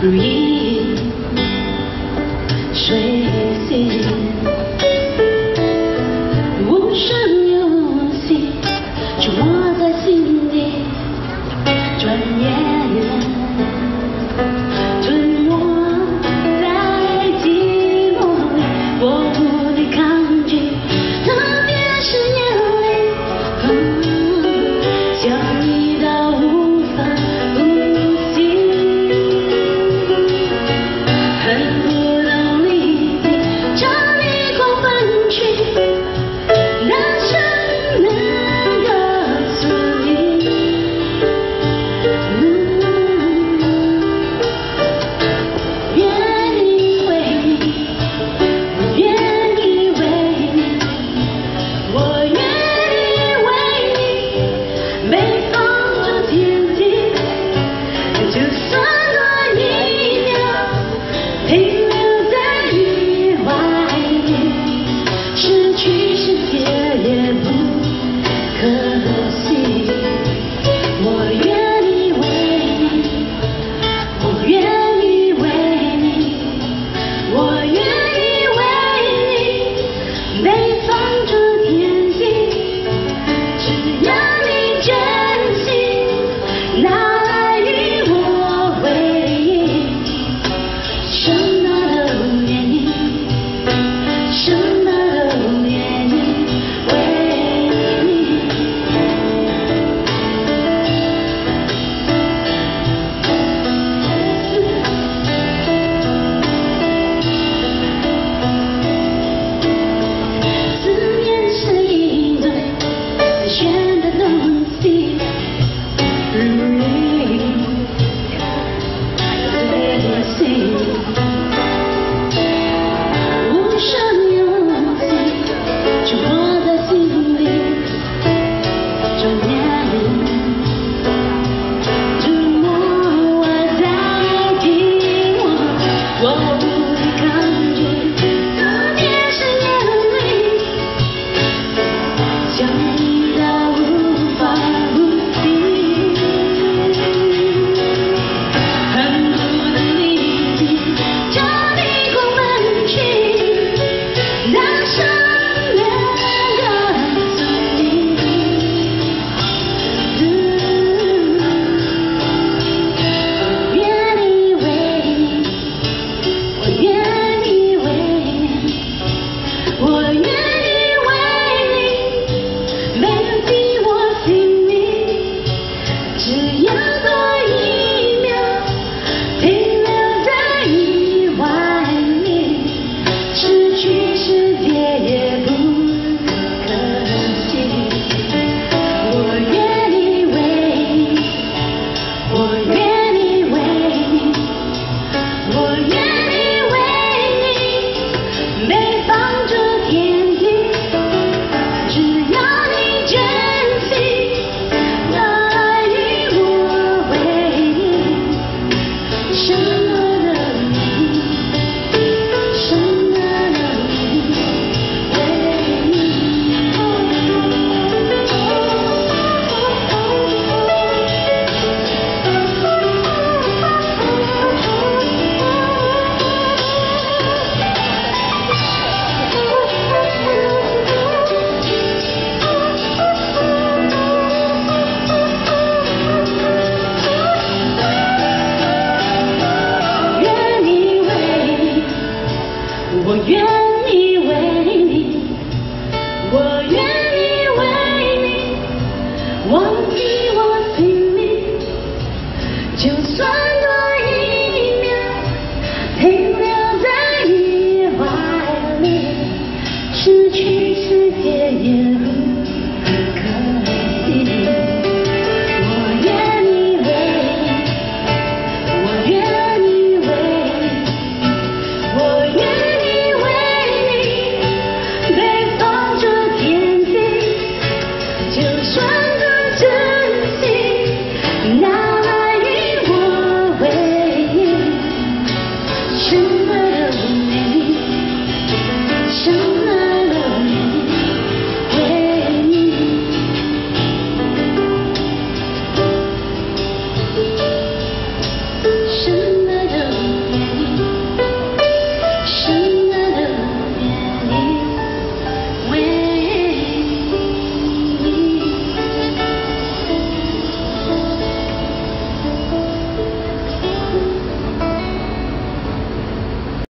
breathe. 水星。可惜。我愿